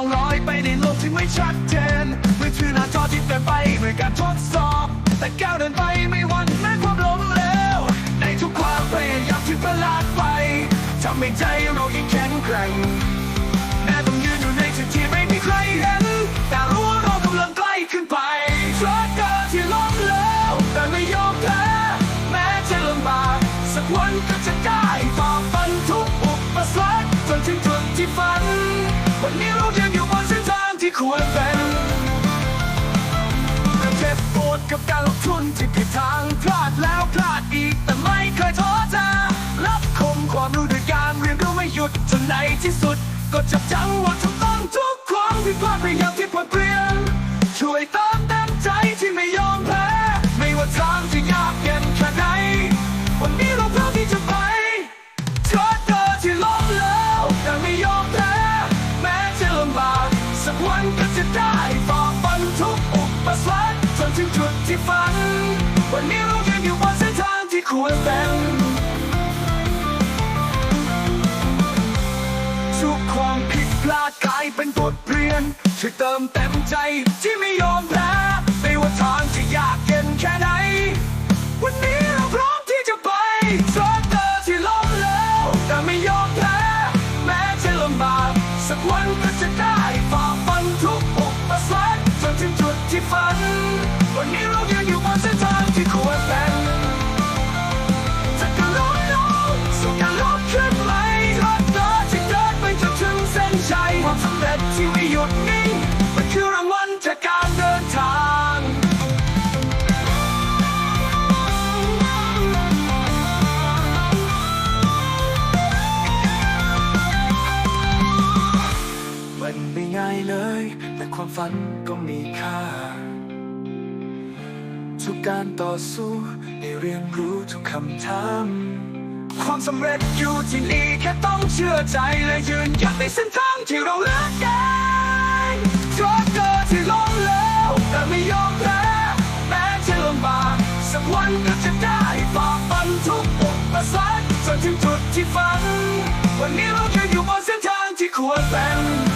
ลองลอยไปในโลกที่ไม่ชัดเจนมือถือหน้าจอที่เต็มไปด้วยการทดสอบ แต่ก้าวเดินไปไม่หวั่นแม้ความล้มเหลวในทุกความพยายามที่ประหลาดไปทำให้ใจเรายิ่งแข็งแกร่งแม้ต้องยืนอยู่ในจุดที่ไม่มีใครเห็น แต่รู้ว่าเรากำลังใกล้ขึ้นไปทรัคเกอร์ที่ล้มแล้วแต่ไม่ยอมแพ้แม้จะลำบากสักวันก็จะได้ฝ่าฟันทุกอุปสรรคจนถึงจุดที่ฝันวันนี้ ส้นทางที่ควรเป็นเจ็บปวดกับการลงทุนที่ผิดทางพลาดแล้วพลาดอีกแต่ไม่เคยท้อใจรับคมความรู้ด้วยการเรียนรู้ไม่หยุดจนในที่สุด ก็จับจังหวะถูกต้องทุกความผิดพลาดพยายามที่ปลดเปลี่ยนช่วยเติมเต็มใจที่ไม่ยอมแพ้ไม่ว่าทางจะยากเย็นแค่ไหนวัน สักวันก็จะได้ฝ่าฟันทุกอุปสรรคจนถึงจุดที่ฝัน วันนี้เรายังอยู่บนเส้นทางที่ควรเป็นทุกความผิดพลาดกลายเป็นบทเรียนช่วยเติมเต็มใจที่ไม่ยอมแพ้ไม่ว่าทางจะยากเย็นแค่ไหน วันนี้เราพร้อมที่จะไปทรัคเกอที่ล้มแล้วแต่ไม่ยอมแพ้แม้จะลำบากสักวันก็จะ ความฝันก็มีค่า ทุกการต่อสู้ได้เรียนรู้ทุกคำถาม ความสำเร็จอยู่ที่นี่แค่ต้องเชื่อใจและยืนหยัดในเส้นทางที่เราเลือกกันทรัคเกอร์ที่ล้มแล้วแต่ไม่ยอมแพ้แม้จะลำบากสักวันก็จะได้ฝ่าฟันทุกอุปสรรคจนถึงจุดที่ฝัน วันนี้เราจะอยู่บนเส้นทางที่ควรเป็น